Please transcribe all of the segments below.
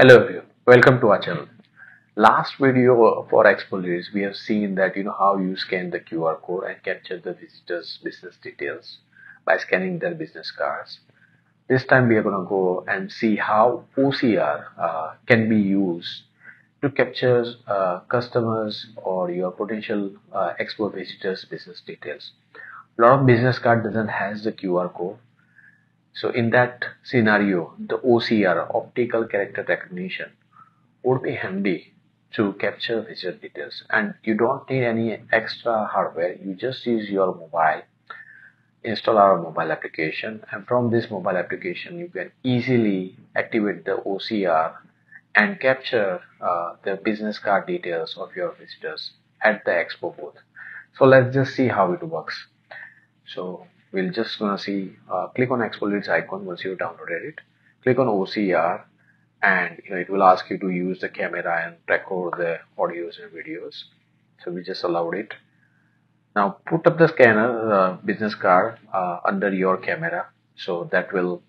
Hello everyone, welcome to our channel. Last video for Expo Leads, we have seen that you know how you scan the QR code and capture the visitors' business details by scanning their business cards. This time we are going to go and see how OCR uh, can be used to capture uh, customers or your potential uh, Expo visitors' business details. A lot of business card doesn't has the QR code so in that scenario, the OCR, optical character recognition, would be handy to capture visual details and you don't need any extra hardware. You just use your mobile, install our mobile application and from this mobile application you can easily activate the OCR and capture uh, the business card details of your visitors at the expo booth. So let's just see how it works. So we'll just gonna see uh, click on expo leads icon once you downloaded it. Click on OCR and you know, it will ask you to use the camera and record the audios and videos. So we just allowed it. Now put up the scanner uh, business card uh, under your camera. So that will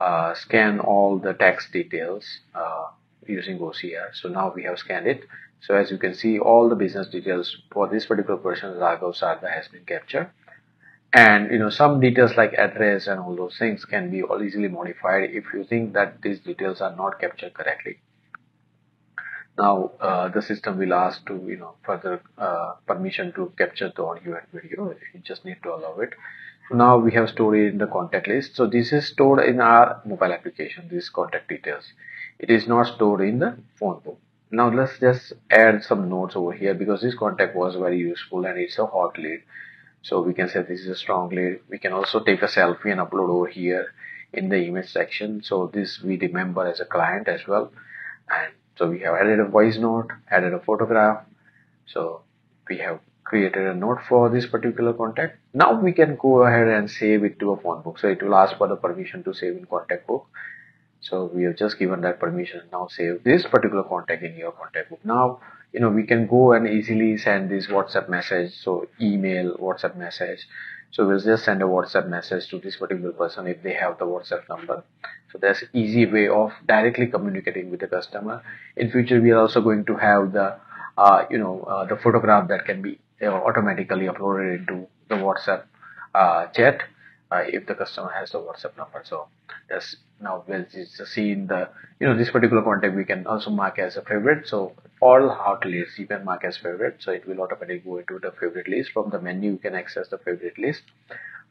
uh, scan all the text details uh, using OCR so now we have scanned it. So as you can see all the business details for this particular person Raghav Sarda has been captured and you know some details like address and all those things can be all easily modified if you think that these details are not captured correctly. Now uh, the system will ask to you know further uh, permission to capture the audio and video. You just need to allow it. Now we have stored in the contact list. So this is stored in our mobile application these contact details. It is not stored in the phone book. Now let's just add some notes over here because this contact was very useful and it's a hot lead so we can say this is a strong lead we can also take a selfie and upload over here in the image section. So this we remember as a client as well. And so we have added a voice note added a photograph. So we have created a note for this particular contact. Now we can go ahead and save it to a phone book. So it will ask for the permission to save in contact book so we have just given that permission. Now save this particular contact in your contact book. Now you know we can go and easily send this whatsapp message. So email whatsapp message. So we'll just send a whatsapp message to this particular person if they have the whatsapp number. So that's easy way of directly communicating with the customer. In future we are also going to have the uh, you know uh, the photograph that can be uh, automatically uploaded into the whatsapp uh, chat uh, if the customer has the WhatsApp number. So that's now just see in the you know this particular contact we can also mark as a favorite. So all hot lists you can mark as favorite. So it will automatically go into the favorite list. From the menu you can access the favorite list.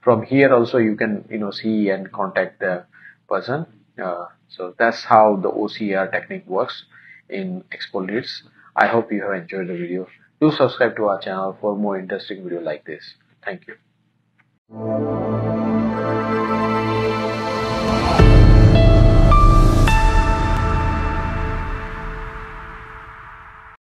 From here also you can you know see and contact the person. Uh, so that's how the OCR technique works in Expo Leads. I hope you have enjoyed the video. Do subscribe to our channel for more interesting video like this. Thank you.